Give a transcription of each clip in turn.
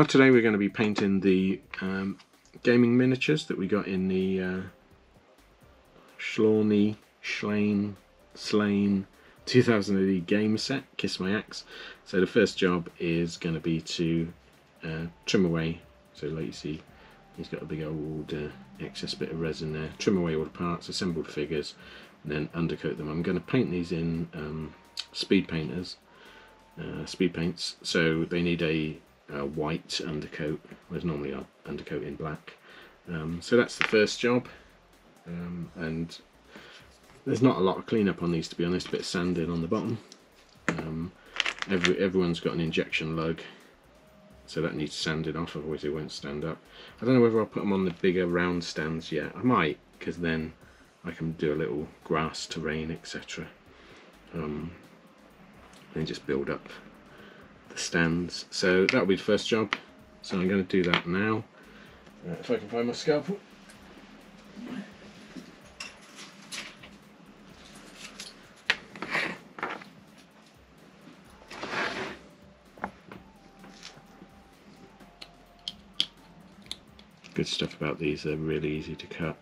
Well, today we're going to be painting the um, gaming miniatures that we got in the uh, Schlorny, Schlane, Slaine 2000 game set, Kiss My Axe. So the first job is going to be to uh, trim away, so like you see he's got a big old uh, excess bit of resin there, trim away all the parts, assembled figures, and then undercoat them. I'm going to paint these in um, speed painters, uh, speed paints, so they need a, a white undercoat, There's normally an undercoat in black. Um, so that's the first job, um, and there's not a lot of cleanup on these to be honest, a bit of sanding on the bottom. Um, every, everyone's got an injection lug, so that needs sanding off, otherwise they won't stand up. I don't know whether I'll put them on the bigger round stands yet. I might, because then I can do a little grass terrain, etc. Um, and just build up the stands. So that'll be the first job. So I'm going to do that now. Uh, if I can find my scalpel. Good stuff about these, they're really easy to cut.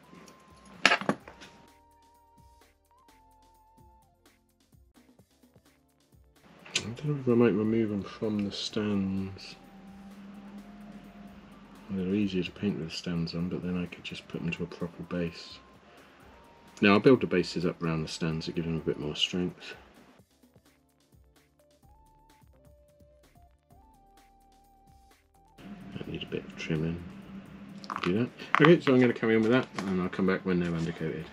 Don't know if I might remove them from the stands. They're easier to paint with the stands on, but then I could just put them to a proper base. Now I'll build the bases up around the stands to give them a bit more strength. I need a bit of trimming. Do that. Okay, so I'm going to carry on with that, and I'll come back when they're undercoated.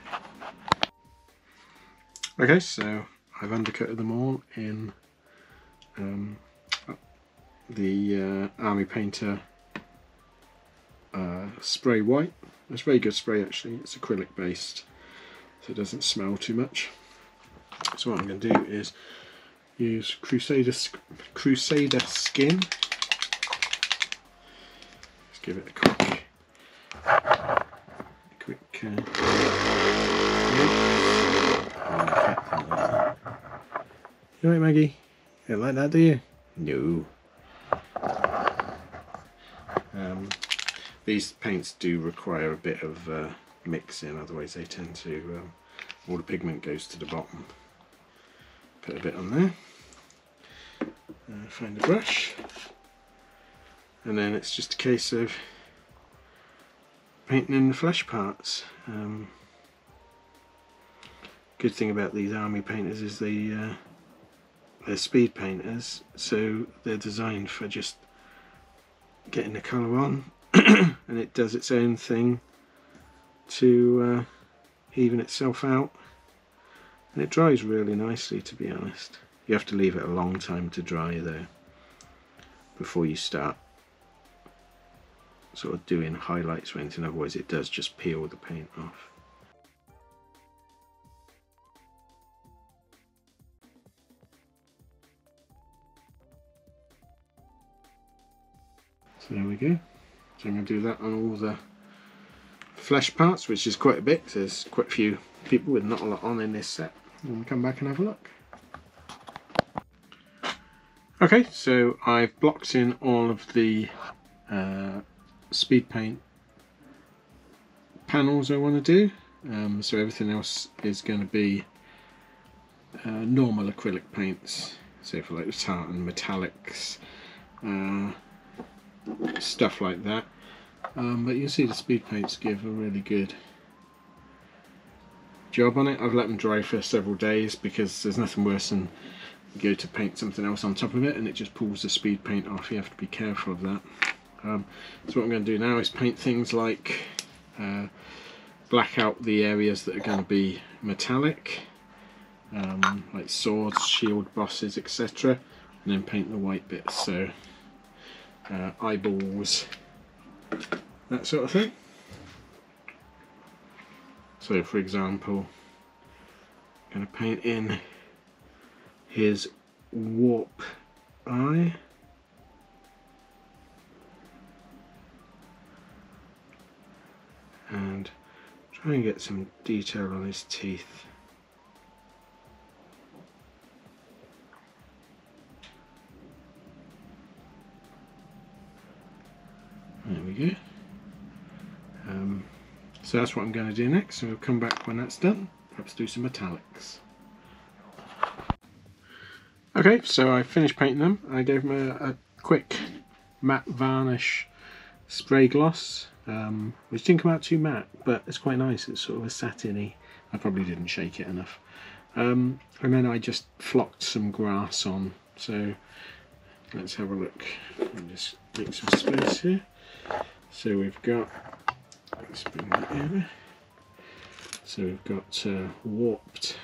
Okay, so I've undercoated them all in um, the uh, Army Painter uh, spray white. It's a very good spray actually, it's acrylic based so it doesn't smell too much. So what I'm going to do is use Crusader, Crusader Skin. Let's give it a quick, quick uh, You right Maggie? You like that do you? No. Um, these paints do require a bit of uh, mixing, otherwise they tend to, um, all the pigment goes to the bottom. Put a bit on there. Uh, find a brush. And then it's just a case of painting in the flesh parts. Um, good thing about these army painters is they, uh, they're speed painters, so they're designed for just getting the colour on and it does its own thing to uh, even itself out. And it dries really nicely to be honest. You have to leave it a long time to dry though before you start sort of doing highlights or anything otherwise it does just peel the paint off so there we go so I'm going to do that on all the flesh parts, which is quite a bit. There's quite a few people with not a lot on in this set. And come back and have a look. Okay, so I've blocked in all of the uh, speed paint panels I want to do. Um, so everything else is going to be uh, normal acrylic paints. So for like the tartan metallics, uh, stuff like that. Um, but you see the speed paints give a really good job on it. I've let them dry for several days because there's nothing worse than go to paint something else on top of it and it just pulls the speed paint off. You have to be careful of that. Um, so what I'm going to do now is paint things like uh, black out the areas that are going to be metallic, um, like swords, shield bosses, etc. And then paint the white bits. So uh, eyeballs, that sort of thing. So for example, I'm going to paint in his warp eye. And try and get some detail on his teeth. Go. Um, so that's what I'm going to do next. So we'll come back when that's done. Perhaps do some metallics. Okay, so I finished painting them. I gave them a, a quick matte varnish spray gloss, um, which didn't come out too matte, but it's quite nice. It's sort of a satiny. I probably didn't shake it enough. Um, and then I just flocked some grass on. So let's have a look. I'll just make some space here. So we've got, let's bring that over. So we've got uh, warped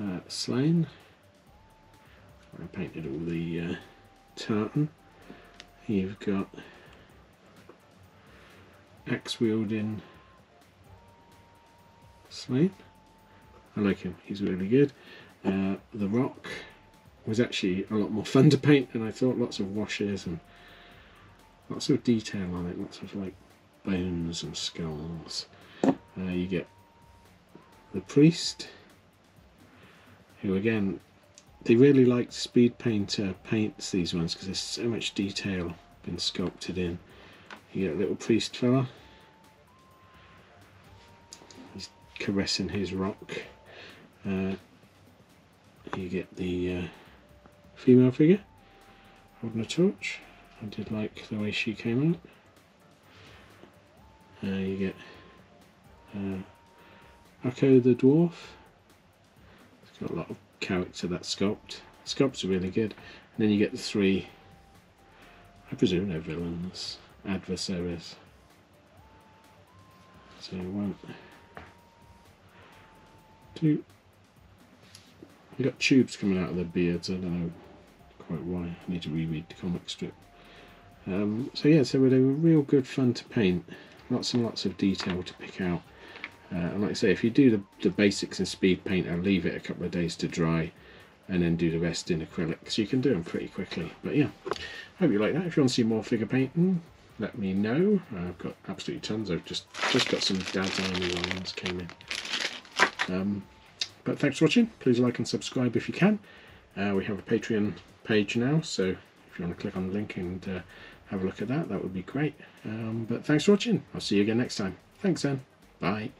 uh, Slaine. I painted all the uh, tartan. You've got axe wielding Slaine. I like him, he's really good. Uh, the rock was actually a lot more fun to paint than I thought. Lots of washes and lots of detail on it, lots of like bones and skulls. Uh, you get the priest, who again, they really like Speed Painter paints these ones because there's so much detail been sculpted in. You get a little priest fella. He's caressing his rock. Uh, you get the uh, female figure holding a torch. I did like the way she came out. Uh, you get uh, Ukko the dwarf. It's got a lot of character that sculpt. Sculpts are really good. And then you get the three, I presume they're villains, adversaries. So one, two. You got tubes coming out of their beards. I don't know quite why. I need to reread the comic strip. Um, so yeah, so they were real good fun to paint. Lots and lots of detail to pick out. Uh, and like I say, if you do the, the basics in speed paint and leave it a couple of days to dry, and then do the rest in acrylics, you can do them pretty quickly. But yeah, hope you like that. If you want to see more figure painting, let me know. I've got absolutely tons. I've just just got some Dad's Army ones came in. Um, but thanks for watching. Please like and subscribe if you can. Uh, we have a Patreon page now, so if you want to click on the link and uh, have a look at that, that would be great. Um, but thanks for watching. I'll see you again next time. Thanks then. Bye.